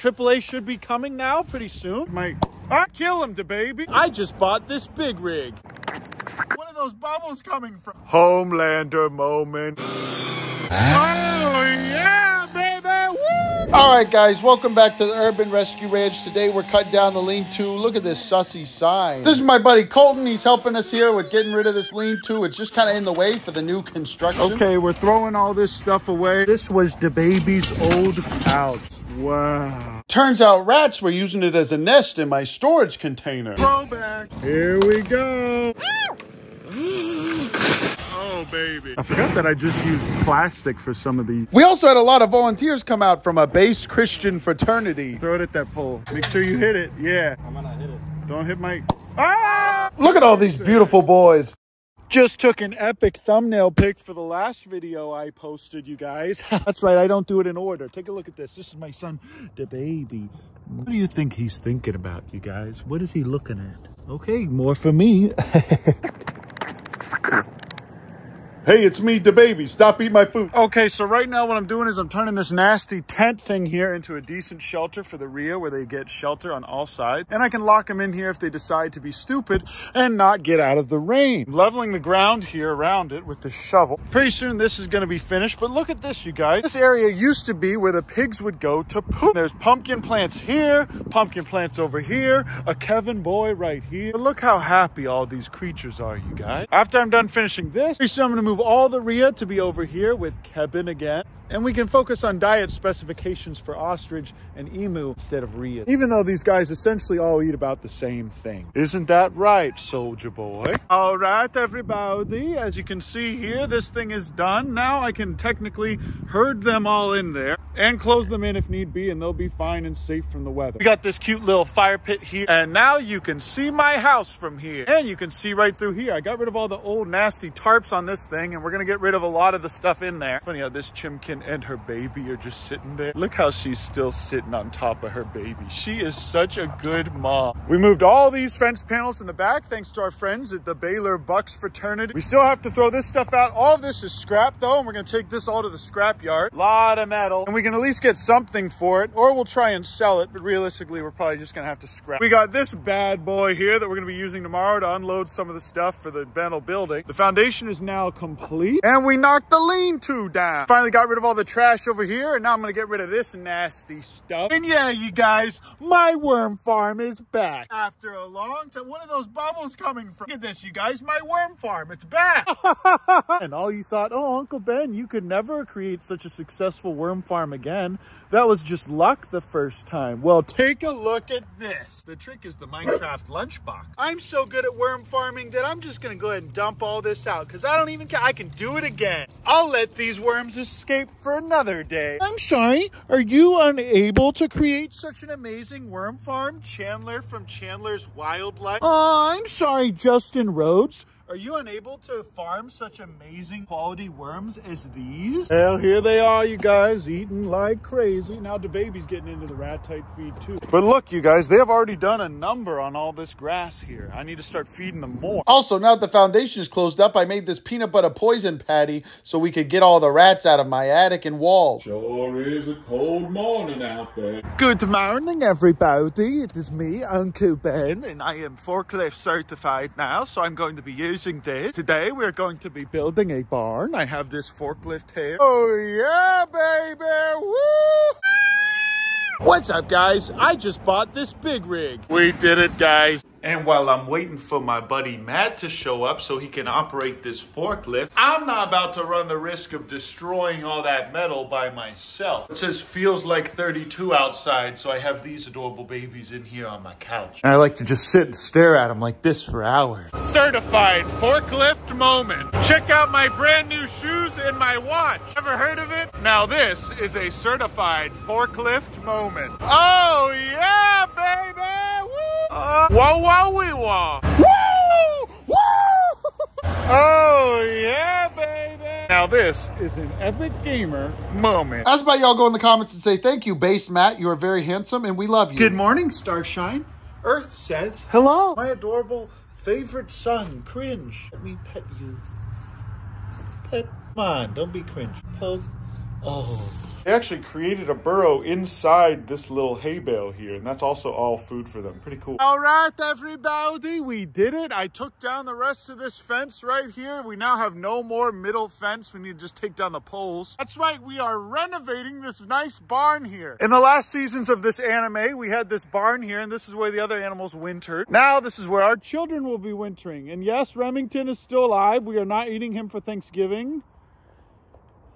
AAA should be coming now pretty soon. Might I kill him, to baby. I just bought this big rig. What are those bubbles coming from? Homelander moment. oh yeah, baby! Woo! All right, guys, welcome back to the Urban Rescue Ranch. Today we're cutting down the lean-to. Look at this sussy sign. This is my buddy Colton. He's helping us here with getting rid of this lean-to. It's just kind of in the way for the new construction. Okay, we're throwing all this stuff away. This was the baby's old pouch. Wow. Turns out rats were using it as a nest in my storage container. Throwback. Here we go. Oh, baby. I forgot that I just used plastic for some of the... We also had a lot of volunteers come out from a base Christian fraternity. Throw it at that pole. Make sure you hit it. Yeah. I'm gonna hit it. Don't hit my... Ah! Look at all these beautiful boys. Just took an epic thumbnail pic for the last video I posted, you guys. That's right, I don't do it in order. Take a look at this. This is my son, the baby. What do you think he's thinking about, you guys? What is he looking at? Okay, more for me. Hey, it's me, the baby. Stop eating my food. Okay, so right now what I'm doing is I'm turning this nasty tent thing here into a decent shelter for the Rhea where they get shelter on all sides. And I can lock them in here if they decide to be stupid and not get out of the rain. I'm Leveling the ground here around it with the shovel. Pretty soon this is going to be finished, but look at this, you guys. This area used to be where the pigs would go to poop. There's pumpkin plants here, pumpkin plants over here, a Kevin boy right here. But look how happy all these creatures are, you guys. After I'm done finishing this, pretty soon I'm going to move all the Rhea to be over here with Kevin again. And we can focus on diet specifications for ostrich and emu instead of Rhea. Even though these guys essentially all eat about the same thing. Isn't that right, soldier boy? All right, everybody. As you can see here, this thing is done. Now I can technically herd them all in there and close them in if need be, and they'll be fine and safe from the weather. We got this cute little fire pit here, and now you can see my house from here. And you can see right through here. I got rid of all the old nasty tarps on this thing, and we're gonna get rid of a lot of the stuff in there. Funny how this chimkin and her baby are just sitting there. Look how she's still sitting on top of her baby. She is such a good mom. We moved all these fence panels in the back thanks to our friends at the Baylor Bucks fraternity. We still have to throw this stuff out. All this is scrap though, and we're gonna take this all to the scrap yard. Lot of metal, and we can at least get something for it, or we'll try and sell it, but realistically, we're probably just gonna have to scrap. We got this bad boy here that we're gonna be using tomorrow to unload some of the stuff for the Bental building. The foundation is now complete, and we knocked the lean-to down. Finally got rid of all the trash over here, and now I'm gonna get rid of this nasty stuff. And yeah, you guys, my worm farm is back. After a long time, what are those bubbles coming from? Look at this, you guys, my worm farm, it's back. and all you thought, oh, Uncle Ben, you could never create such a successful worm farm again. That was just luck the first time. Well, take a look at this. The trick is the Minecraft lunchbox. I'm so good at worm farming that I'm just gonna go ahead and dump all this out because I don't even care. I can do it again. I'll let these worms escape for another day. I'm sorry, are you unable to create such an amazing worm farm? Chandler from Chandler's Wildlife. Oh, I'm sorry, Justin Rhodes. Are you unable to farm such amazing quality worms as these? Well, here they are, you guys, eating like crazy. Now the baby's getting into the ratite feed too. But look, you guys, they have already done a number on all this grass here. I need to start feeding them more. Also, now that the foundation is closed up, I made this peanut butter poison patty so we could get all the rats out of my attic and walls. Sure is a cold morning out there. Good morning, everybody. It is me, Uncle Ben, and I am forklift certified now, so I'm going to be using this. Today, we're going to be building a barn. I have this forklift here. Oh, yeah, baby. Woo! What's up, guys? I just bought this big rig. We did it, guys. And while I'm waiting for my buddy Matt to show up so he can operate this forklift, I'm not about to run the risk of destroying all that metal by myself. It says feels like 32 outside, so I have these adorable babies in here on my couch. And I like to just sit and stare at them like this for hours. Certified forklift moment. Check out my brand new shoes and my watch. Ever heard of it? Now this is a certified forklift moment. Oh yeah, baby! Woo! Uh, whoa, whoa, we whoa. Woo! Woo! Oh, yeah, baby. Now, this is an epic gamer moment. How's about y'all go in the comments and say, thank you, Base Matt. You are very handsome and we love you. Good morning, Starshine. Earth says, hello. My adorable favorite son, Cringe. Let me pet you. Pet. Come on, don't be cringe. Pug. Oh. They actually created a burrow inside this little hay bale here, and that's also all food for them. Pretty cool. All right, everybody, we did it. I took down the rest of this fence right here. We now have no more middle fence. We need to just take down the poles. That's right, we are renovating this nice barn here. In the last seasons of this anime, we had this barn here, and this is where the other animals wintered. Now, this is where our children will be wintering. And yes, Remington is still alive. We are not eating him for Thanksgiving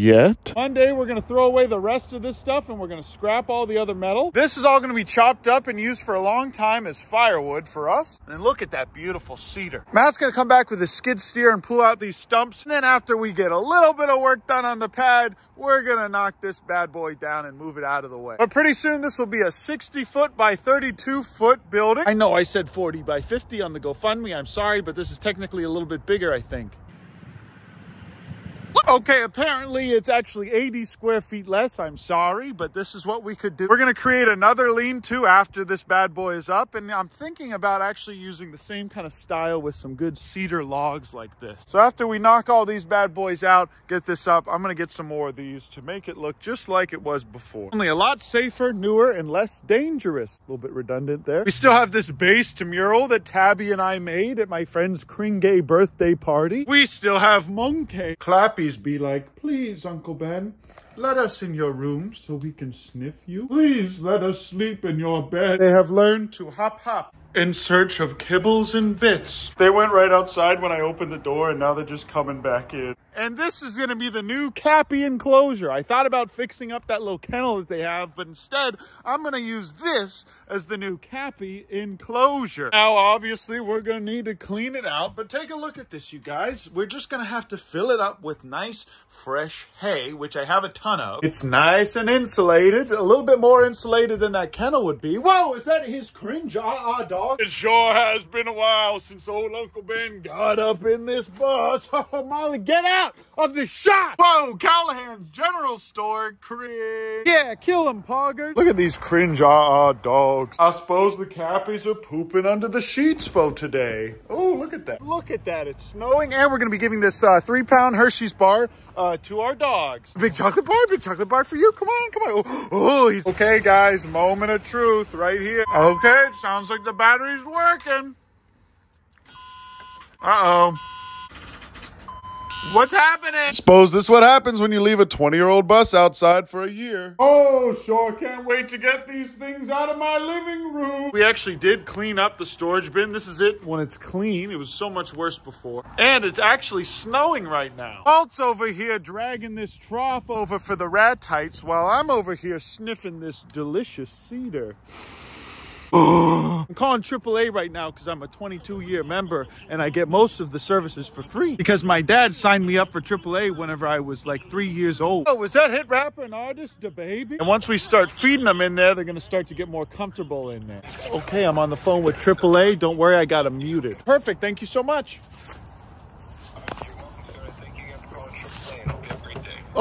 yet. One day we're gonna throw away the rest of this stuff and we're gonna scrap all the other metal. This is all gonna be chopped up and used for a long time as firewood for us. And look at that beautiful cedar. Matt's gonna come back with a skid steer and pull out these stumps. And then after we get a little bit of work done on the pad, we're gonna knock this bad boy down and move it out of the way. But pretty soon this will be a 60 foot by 32 foot building. I know I said 40 by 50 on the GoFundMe. I'm sorry, but this is technically a little bit bigger, I think. Okay, apparently it's actually 80 square feet less. I'm sorry, but this is what we could do. We're gonna create another lean-to after this bad boy is up, and I'm thinking about actually using the same kind of style with some good cedar logs like this. So after we knock all these bad boys out, get this up, I'm gonna get some more of these to make it look just like it was before. Only a lot safer, newer, and less dangerous. A little bit redundant there. We still have this base to mural that Tabby and I made at my friend's Kringay birthday party. We still have Monkey. Clappy's be like, please, Uncle Ben, let us in your room so we can sniff you. Please let us sleep in your bed. They have learned to hop hop in search of kibbles and bits. They went right outside when I opened the door and now they're just coming back in. And this is gonna be the new Cappy enclosure. I thought about fixing up that little kennel that they have, but instead I'm gonna use this as the new Cappy enclosure. Now, obviously we're gonna need to clean it out, but take a look at this, you guys. We're just gonna have to fill it up with nice fresh hay, which I have a ton of. It's nice and insulated, a little bit more insulated than that kennel would be. Whoa, is that his cringe ah ah dog? It sure has been a while since old Uncle Ben got up in this bus. Oh, Molly, get out of the shot! Whoa, Callahan's General Store, cringe. Yeah, kill him, Poggers. Look at these cringe ah ah dogs. I suppose the Cappies are pooping under the sheets for today. Oh, look at that. Look at that. It's snowing, and we're going to be giving this uh, three pound Hershey's bar uh, to our dogs. Big chocolate bar, big chocolate bar for you. Come on, come on. Oh, oh, he's okay, guys. Moment of truth right here. Okay, it sounds like the battery's working. Uh oh. What's happening? Suppose this is what happens when you leave a 20 year old bus outside for a year. Oh, sure can't wait to get these things out of my living room. We actually did clean up the storage bin. This is it when it's clean. It was so much worse before. And it's actually snowing right now. Walt's over here dragging this trough over for the ratites while I'm over here sniffing this delicious cedar. I'm calling AAA right now because I'm a 22 year member and I get most of the services for free because my dad signed me up for AAA whenever I was like three years old. Oh, was that hit rapper and artist, the baby? And once we start feeding them in there, they're going to start to get more comfortable in there. Okay, I'm on the phone with AAA. Don't worry, I got them muted. Perfect. Thank you so much.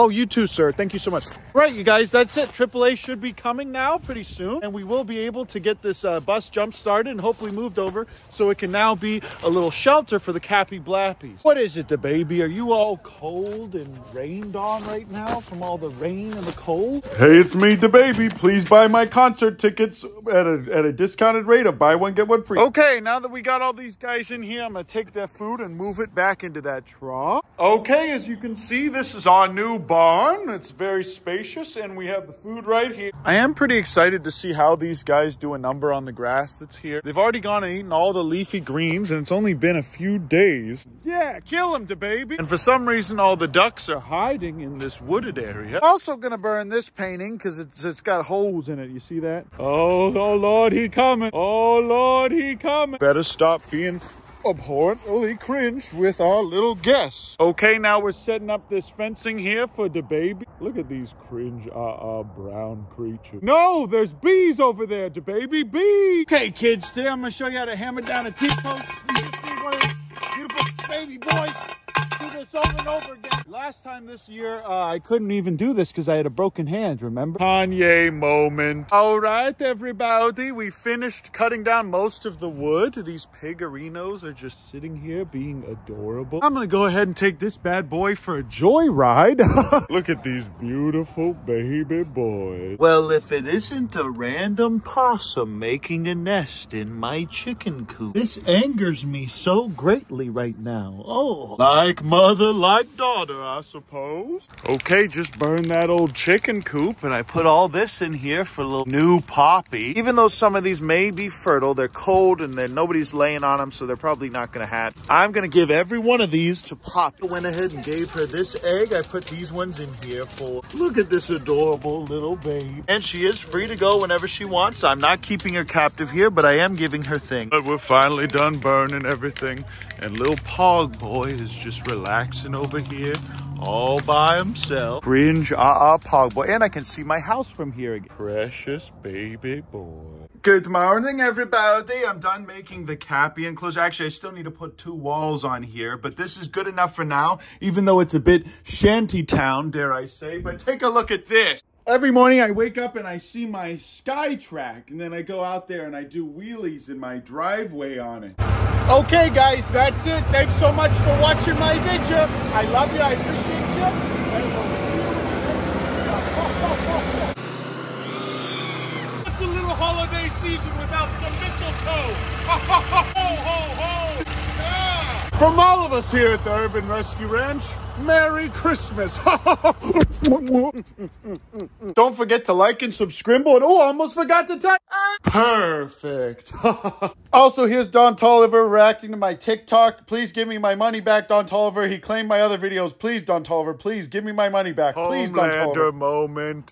Oh, you too, sir. Thank you so much. Right, you guys, that's it. AAA should be coming now pretty soon, and we will be able to get this uh, bus jump started and hopefully moved over so it can now be a little shelter for the Cappy Blappies. What is it, the baby? Are you all cold and rained on right now from all the rain and the cold? Hey, it's me, the baby. Please buy my concert tickets at a, at a discounted rate of buy one, get one free. Okay, now that we got all these guys in here, I'm gonna take that food and move it back into that trough. Okay, as you can see, this is our new barn. It's very spacious and we have the food right here. I am pretty excited to see how these guys do a number on the grass that's here. They've already gone and eaten all the leafy greens and it's only been a few days. Yeah, kill them, baby. And for some reason, all the ducks are hiding in this wooded area. Also gonna burn this painting because it's, it's got holes in it. You see that? Oh, oh Lord, he coming. Oh Lord, he coming. Better stop being abhorrently cringed with our little guests. Okay, now we're setting up this fencing here for the baby. Look at these cringe uh uh brown creatures. No, there's bees over there, the baby bee. Okay, kids, today I'm gonna show you how to hammer down a T-post. Beautiful baby boys. Do this over and over again. Last time this year, uh, I couldn't even do this because I had a broken hand, remember? Kanye moment. All right, everybody, we finished cutting down most of the wood. These pigarinos are just sitting here being adorable. I'm gonna go ahead and take this bad boy for a joyride. Look at these beautiful baby boys. Well, if it isn't a random possum making a nest in my chicken coop, this angers me so greatly right now. Oh, like mother, like daughter, I suppose. Okay, just burn that old chicken coop, and I put all this in here for a little new poppy. Even though some of these may be fertile, they're cold and then nobody's laying on them, so they're probably not gonna hatch. I'm gonna give every one of these to Poppy. Went ahead and gave her this egg. I put these ones in here for, look at this adorable little babe. And she is free to go whenever she wants. I'm not keeping her captive here, but I am giving her thing. But we're finally done burning everything. And little Pog Boy is just relaxing over here all by himself. Cringe, ah, uh, uh, Pog Boy. And I can see my house from here again. Precious baby boy. Good morning, everybody. I'm done making the cappy enclosure. Actually, I still need to put two walls on here, but this is good enough for now, even though it's a bit shanty town, dare I say. But take a look at this. Every morning I wake up and I see my SkyTrak, and then I go out there and I do wheelies in my driveway on it. Okay, guys, that's it. Thanks so much for watching my video. I love you. I appreciate you. What's a little holiday season without some mistletoe? ho, ho, ho! Yeah. From all of us here at the Urban Rescue Ranch, Merry Christmas. Don't forget to like and subscribe. And oh, I almost forgot to tell. Perfect. also, here's Don Toliver reacting to my TikTok. Please give me my money back, Don Toliver. He claimed my other videos. Please, Don Toliver, please give me my money back. Please, Don Toliver. moment.